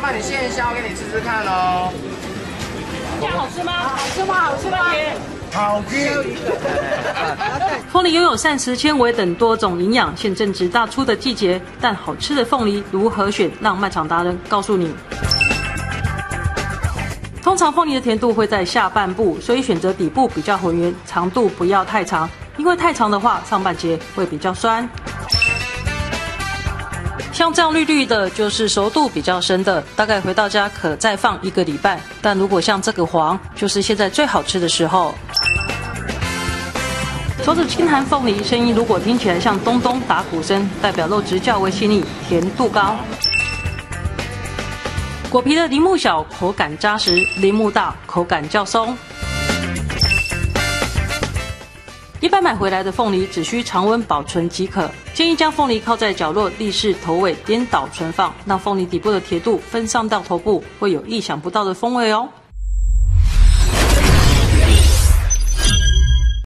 妈，你现削给你吃吃看哦。这样好吃吗？好吃吗？好吃吗？好吃。凤梨拥有膳食纤维等多种营养，现正值大出的季节，但好吃的凤梨如何选？让卖场达人告诉你。通常凤梨的甜度会在下半部，所以选择底部比较浑圆，长度不要太长，因为太长的话，上半截会比较酸。像这样绿绿的，就是熟度比较深的，大概回到家可再放一个礼拜。但如果像这个黄，就是现在最好吃的时候。手指轻弹凤梨，声音如果听起来像咚咚打鼓声，代表肉质较为细腻，甜度高。果皮的梨木小，口感扎实；梨木大，口感较松。一般买回来的凤梨只需常温保存即可。建议将凤梨靠在角落，立式头尾颠倒存放，让凤梨底部的甜度分散到头部，会有意想不到的风味哦。